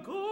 go